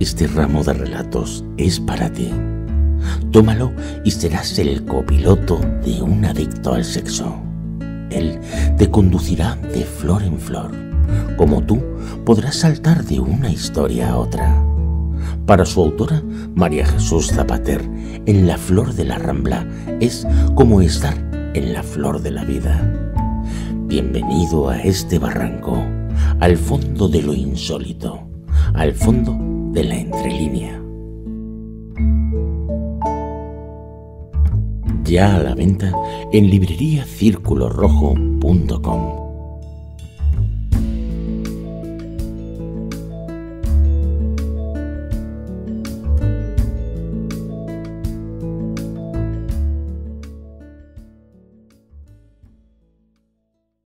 Este ramo de relatos es para ti. Tómalo y serás el copiloto de un adicto al sexo. Él te conducirá de flor en flor. Como tú, podrás saltar de una historia a otra. Para su autora, María Jesús Zapater, en la flor de la rambla es como estar en la flor de la vida. Bienvenido a este barranco, al fondo de lo insólito, al fondo de la entrelínea. Ya a la venta en libreriacirculorrojo.com.